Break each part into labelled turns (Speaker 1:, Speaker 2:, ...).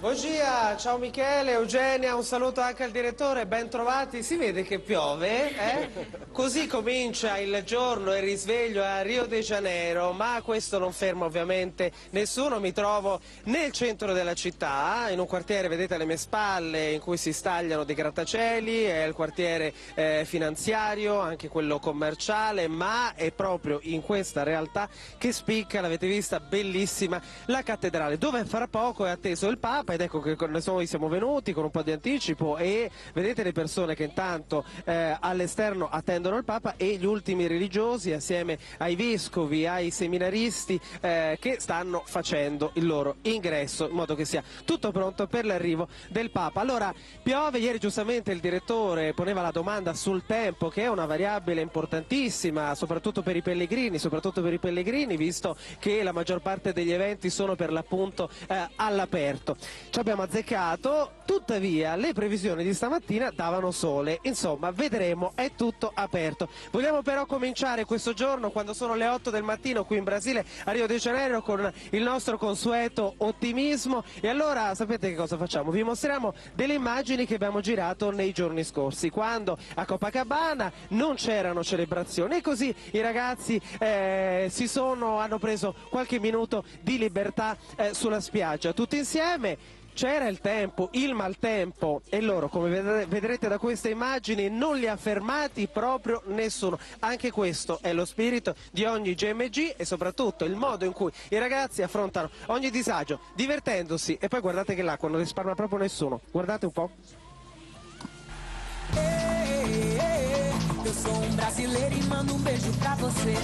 Speaker 1: Buongiorno, ciao Michele, Eugenia, un saluto anche al direttore, ben trovati. Si vede che piove, eh? Così comincia il giorno e risveglio a Rio de Janeiro, ma questo non ferma ovviamente nessuno. Mi trovo nel centro della città, in un quartiere, vedete alle mie spalle, in cui si stagliano dei grattacieli, è il quartiere eh, finanziario, anche quello commerciale, ma è proprio in questa realtà che spicca, l'avete vista, bellissima, la cattedrale, dove fra poco è atteso il Papa ed ecco che noi siamo venuti con un po' di anticipo e vedete le persone che intanto eh, all'esterno attendono il Papa e gli ultimi religiosi assieme ai vescovi, ai seminaristi eh, che stanno facendo il loro ingresso in modo che sia tutto pronto per l'arrivo del Papa. Allora piove, ieri giustamente il direttore poneva la domanda sul tempo che è una variabile importantissima soprattutto per i pellegrini, soprattutto per i pellegrini visto che la maggior parte degli eventi sono per l'appunto eh, all'aperto. Ci abbiamo azzeccato, tuttavia le previsioni di stamattina davano sole, insomma vedremo, è tutto aperto. Vogliamo però cominciare questo giorno quando sono le 8 del mattino qui in Brasile a Rio de Janeiro con il nostro consueto ottimismo e allora sapete che cosa facciamo? Vi mostriamo delle immagini che abbiamo girato nei giorni scorsi quando a Copacabana non c'erano celebrazioni e così i ragazzi eh, sono, hanno preso qualche minuto di libertà eh, sulla spiaggia tutti insieme c'era il tempo, il maltempo e loro, come vedrete da queste immagini, non li ha fermati proprio nessuno. Anche questo è lo spirito di ogni GMG e soprattutto il modo in cui i ragazzi affrontano ogni disagio, divertendosi. E poi guardate che l'acqua non risparmia proprio nessuno. Guardate un po'. Eu sou um brasileiro e mando um beijo pra você.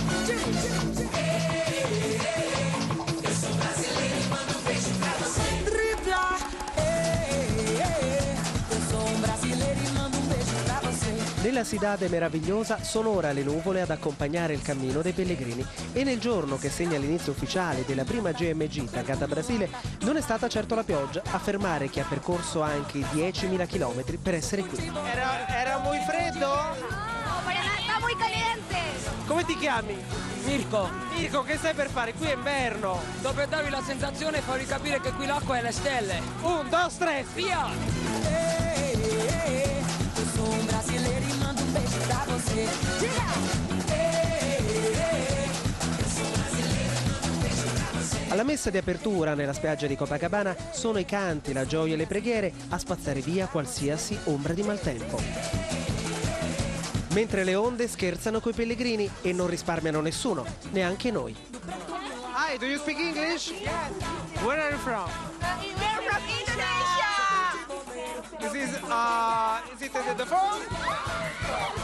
Speaker 1: Nella Sidade meravigliosa sono ora le nuvole ad accompagnare il cammino dei pellegrini e nel giorno che segna l'inizio ufficiale della prima GMG taggata Brasile non è stata certo la pioggia a fermare chi ha percorso anche 10.000 km per essere qui. Era, era muy freddo?
Speaker 2: No, sta muy caliente!
Speaker 1: Come ti chiami?
Speaker 3: Mirko.
Speaker 1: Mirko, che stai per fare? Qui è inverno.
Speaker 3: Dopo darvi la sensazione e farvi capire che qui l'acqua è alle stelle.
Speaker 1: Un, due, tre,
Speaker 3: via!
Speaker 2: Hey, hey, hey.
Speaker 1: Alla messa di apertura nella spiaggia di Copacabana sono i canti, la gioia e le preghiere a spazzare via qualsiasi ombra di maltempo. Mentre le onde scherzano coi pellegrini e non risparmiano nessuno, neanche noi. Hi, do you speak English? Yes. Where are you from?
Speaker 2: We're from Indonesia.
Speaker 1: This is, uh, is it the phone?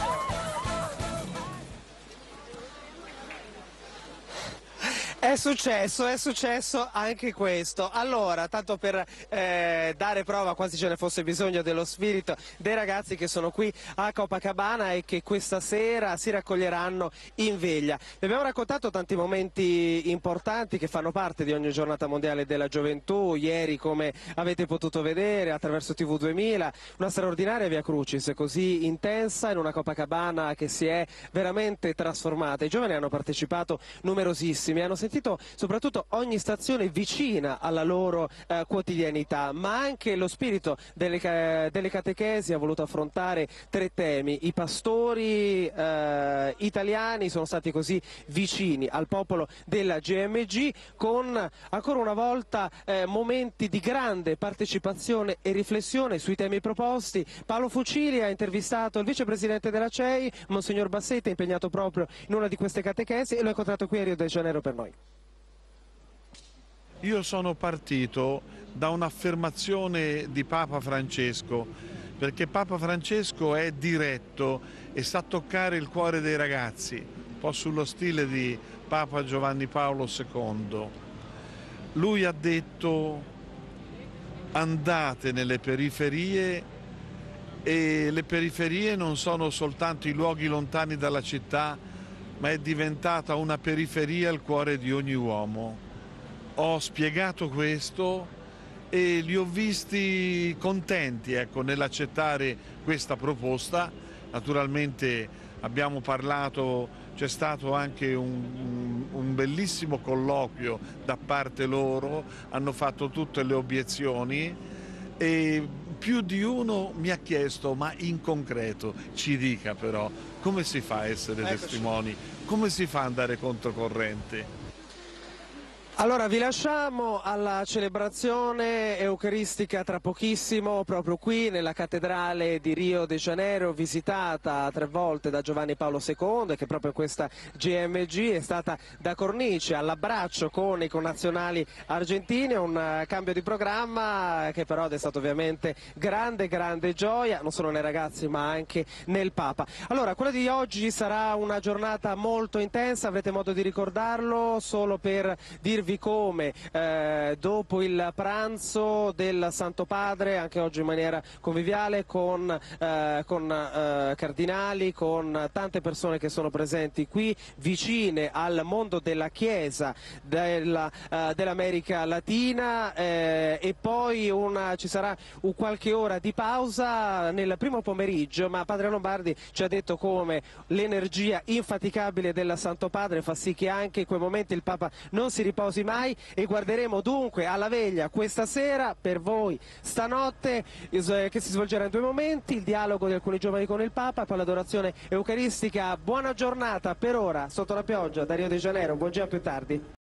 Speaker 1: È successo, è successo anche questo. Allora, tanto per eh, dare prova, quasi ce ne fosse bisogno, dello spirito dei ragazzi che sono qui a Copacabana e che questa sera si raccoglieranno in veglia. Vi abbiamo raccontato tanti momenti importanti che fanno parte di ogni giornata mondiale della gioventù. Ieri, come avete potuto vedere attraverso TV 2000, una straordinaria Via Crucis così intensa in una Copacabana che si è veramente trasformata. I giovani hanno partecipato numerosissimi, hanno sentito sentito soprattutto ogni stazione vicina alla loro eh, quotidianità, ma anche lo spirito delle, delle, catechesi ha voluto affrontare tre temi. I pastori eh, italiani sono stati così vicini al popolo della GMG con ancora una volta eh, momenti di grande partecipazione e riflessione sui temi proposti. Paolo Fucili ha intervistato il vicepresidente della CEI, Monsignor Bassetti, impegnato proprio in una di queste catechesi e l'ho incontrato qui a Rio de Janeiro per noi.
Speaker 4: Io sono partito da un'affermazione di Papa Francesco, perché Papa Francesco è diretto e sa toccare il cuore dei ragazzi, un po' sullo stile di Papa Giovanni Paolo II. Lui ha detto andate nelle periferie e le periferie non sono soltanto i luoghi lontani dalla città, ma è diventata una periferia il cuore di ogni uomo ho spiegato questo e li ho visti contenti ecco, nell'accettare questa proposta. Naturalmente abbiamo parlato, c'è stato anche un, un bellissimo colloquio da parte loro, hanno fatto tutte le obiezioni e più di uno mi ha chiesto, ma in concreto ci dica però, come si fa a essere testimoni, come si fa ad andare controcorrente?
Speaker 1: Allora vi lasciamo alla celebrazione eucaristica tra pochissimo, proprio qui nella cattedrale di Rio de Janeiro, visitata tre volte da Giovanni Paolo II che proprio questa GMG è stata da cornice all'abbraccio con i connazionali argentini, un eh, cambio di programma che però è stato ovviamente grande, grande gioia, non solo nei ragazzi ma anche nel Papa. Allora, quella di oggi sarà una giornata molto intensa, avrete modo di ricordarlo, solo per dirvi come eh, dopo il pranzo del Santo Padre, anche oggi in maniera conviviale, con, eh, con eh, cardinali, con tante persone che sono presenti qui, vicine al mondo della Chiesa della, eh, dell'America Latina eh, e poi una- ci sarà un qualche ora di pausa nel primo pomeriggio, ma Padre Lombardi ci ha detto come l'energia infaticabile del Santo Padre fa sì che anche in quei momenti il Papa non si riposi mai e guarderemo dunque alla veglia questa sera per voi stanotte eh, che si svolgerà in due momenti, il dialogo di alcuni giovani con il Papa, poi l'adorazione eucaristica. Buona giornata per ora sotto la pioggia da Rio de Janeiro, buon giro più tardi.